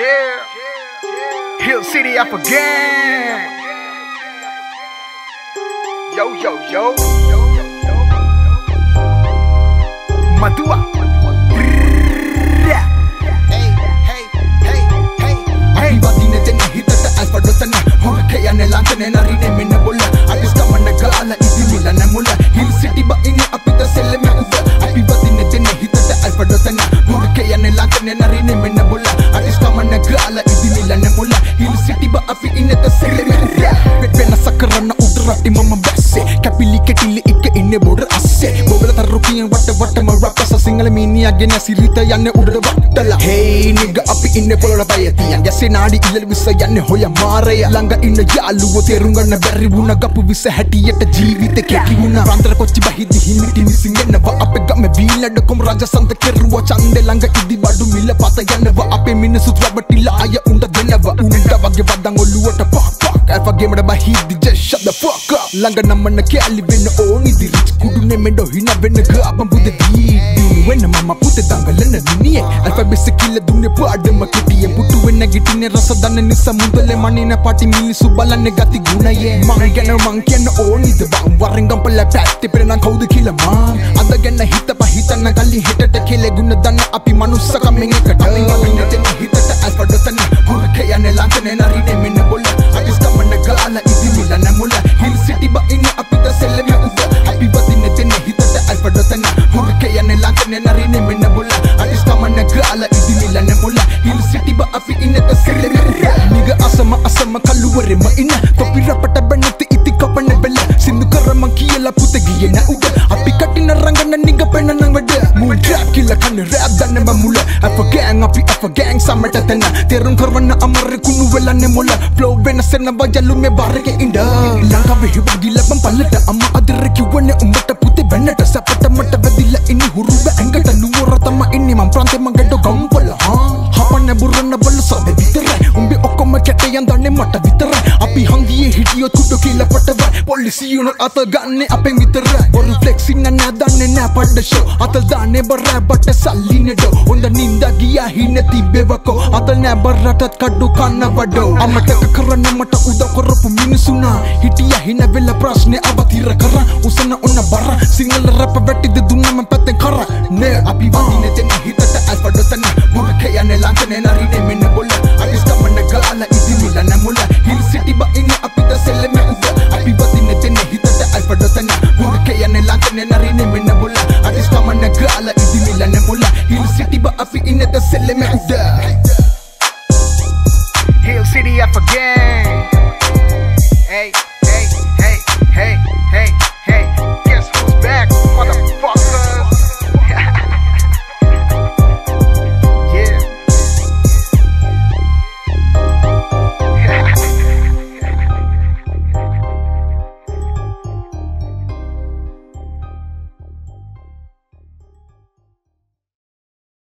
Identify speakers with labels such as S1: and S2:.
S1: Yeah. Hill City up again. Yo, yo, yo. Madua.
S2: අහිවදිනත හිතට ඇල්පඩොතන හොරක යන ලංකන නරින මෙන්න බොල්ල අටිස්ටමන්න ගාල ඉදිමිල නැමුල හිල් සිටිබ ඉන්න අපිත සෙල්ලම උද අපිවදිනතන හිතට ඇල්පඩොතන හොරක යන ලංකන නරින සිටිබ අපි ඉන්නත සෙල්ලම වෙන සකරන්න උඩරටි මම කැපිලි කෙටිල්ලි එක ඉන්න බොඩ අස්සේ බොබල තරුකියෙන් වට වටම රපස සිංහල මිනිියගෙන සිරිත යන්න උඩට වටලා හේ නිග අපි ඉන්න පොලොල පයතියන් ගැසේ නාඩි ඉල්ල විස යන්න හොය මාරය ළඟ ඉන්න යාලුව තේරුගන්න බැරි වුණ ගපු විස හැටියට ජීවිත කෙටි වුණ රන්තර කොච්චි බහිදි හිමිටි විසිගෙන්නවා අප ගම බීලඩකොම රජ සන්ත කෙරුව චන්ද ළඟ ඉදි බඩු මිල පත යන්නව අපේ මිනිසුත් රබටිලා අය උන්ට දෙනවා උන්ට වගේ වදන් ඔල්ලුවට පක් පක් ඇල්ෆගේමට බහිදි just shut the fuck up. ළඟ නම්මන්න කෑලි වෙන්න ඕනිදි රිච් කුඩුනේ මෙඩෝ හින වෙන්න ගාපම් පුද දී වෙන්න මම පුත දඟලන මිනිිය ඇල්ෆබෙස කිල්ල දුන්නේ පාඩම කෙටිය පුටු වෙන්න ගිටින රස දන්න නිසා මුදල මනින පටි මිනිසු බලන්න ගති ගුණයේ මං ගැන මං කියන්න ඕනිද බං වරෙන්ගම් පල්ල පැත්ති පෙරනම් කවුද කියලා මං අද ගැන හිත පහිතන්න කල්ලි හිටට කෙලෙ ගුණ දන්න අපි මනුස්සකමෙන් එකට අපිනතෙන හිතට ඇල්පඩොතන හොරක යන ලංකන නරිනේ ඇල්පඩොතන හොරක යන ලංකන නරිනේ මෙන්න බොල්ල අටිස්ටමන්න ගාල ඉදිමිල නැමුල හිල් සිටි බ අපි ඉන්නත සෙල්ලම නිග අසම අසම කල්ලුවරෙම ඉන්න තොපිරපට බැනති ඉති කපන්න බෙල්ල සිදු කරම කියලා පුත ගිය නැඋඩ අපි කටින රංගන නිග පෙන්නනං වැඩ මුල් ට්‍රැප් කිල්ල කන්න රැප් දන්න මුල අප ගෑන් අපි අප ගෑන් සමට තැන තෙරුම් කරවන්න අමර කුණු වෙලන්න මුල ෆ්ලෝ වෙනසෙන වජලු මේ බාරක ඉඩ ලංකාවේ හිව ගිලපම් පල්ලට අම්ම අදර කිව්වන්නේ උඹට පුතේ බැන්නට ඔක්කොම කැටයන් දන්නේ මට විතරයි. අපි හංගියේ හිටියොත් කුඩු කියලා පටවයි පොලිසියුන අත ගන්න අපෙන් විතරයි. බොරු ෆ්ලෙක්සින් නෑ දන්නේ නෑ පඩ ෂෝ අතල් දාන්නේ බරෑ බට සල්ලි නෙඩෝ හොඳ නින්ද ගියා හින තිබ්බෙවකෝ අතල් නෑ බරටත් කඩු කන්න වඩෝ අමතක කරන්න මට උදව් කරපු මිනිසුනා. හිටිය හින වෙල ප්‍රශ්නේ අවතිර කර. උසන ඔන්න බර. සිංහල රැප වැටිද දුන්නම පැත්තෙන් කර. නේ අපි වදින තෙන හිතට ඇල්පඩොතන මුරක යන ලංකනේ නරිනේ මෙන්න හිල් සිටි බ ඉන්න අපිට සෙල්ලම උද අපි වදින තෙන හිතට ඇල්පඩොතන මුරක යන ලංකනේ නරිනේ මෙන්න බොල්ල අදිස්ටමන්න ගාල ඉදිමිල නැමුල හිල් සිටි බ අපි ඉන්නත සෙල්ලම උද
S1: Hill City up again.